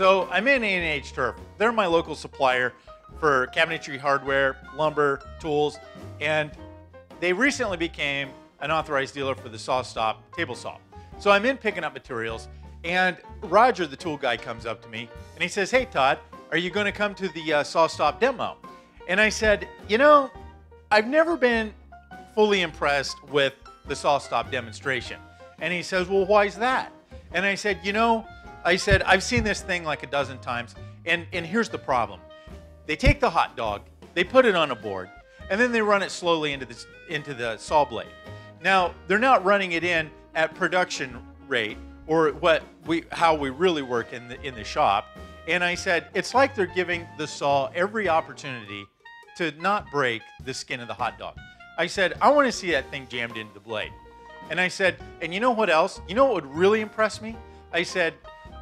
So I'm in A&H Turf. They're my local supplier for cabinetry hardware, lumber, tools, and they recently became an authorized dealer for the SawStop table saw. So I'm in picking up materials, and Roger, the tool guy, comes up to me and he says, "Hey Todd, are you going to come to the uh, SawStop demo?" And I said, "You know, I've never been fully impressed with the SawStop demonstration." And he says, "Well, why is that?" And I said, "You know." I said, I've seen this thing like a dozen times, and, and here's the problem. They take the hot dog, they put it on a board, and then they run it slowly into the, into the saw blade. Now, they're not running it in at production rate or what we how we really work in the in the shop. And I said, it's like they're giving the saw every opportunity to not break the skin of the hot dog. I said, I want to see that thing jammed into the blade. And I said, and you know what else? You know what would really impress me? I said,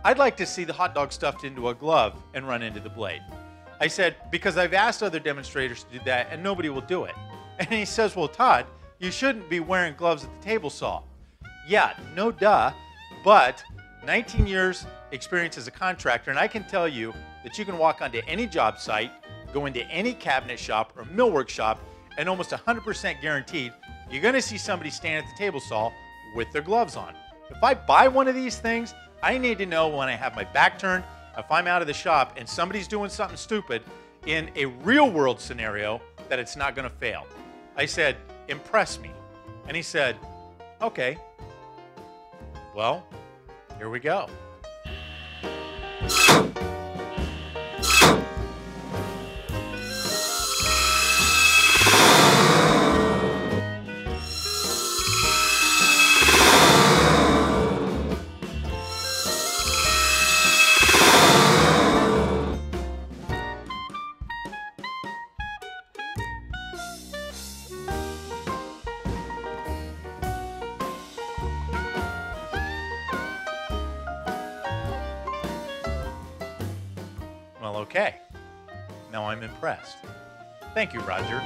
I'd like to see the hot dog stuffed into a glove and run into the blade. I said, because I've asked other demonstrators to do that and nobody will do it. And he says, well, Todd, you shouldn't be wearing gloves at the table saw. Yeah, no duh, but 19 years experience as a contractor, and I can tell you that you can walk onto any job site, go into any cabinet shop or millwork shop, and almost 100% guaranteed you're gonna see somebody stand at the table saw with their gloves on. If I buy one of these things, I need to know when I have my back turned, if I'm out of the shop and somebody's doing something stupid in a real world scenario, that it's not going to fail. I said, impress me. And he said, okay. Well, here we go. Okay. Now I'm impressed. Thank you, Roger.